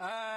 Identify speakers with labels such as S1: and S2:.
S1: Uh,